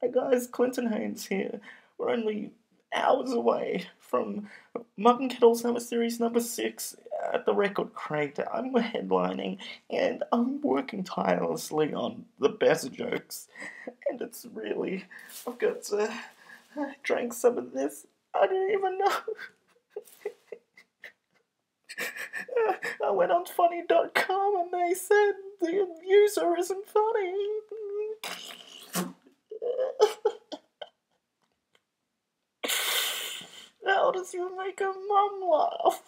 Hi guys, Clinton Haines here. We're only hours away from Mug and Kettle Summer Series number six at the Record Crate. I'm headlining and I'm working tirelessly on the best jokes. And it's really, I've got to, uh, I drank some of this. I didn't even know. I went on funny.com and they said the user isn't funny. How does you make a mum laugh?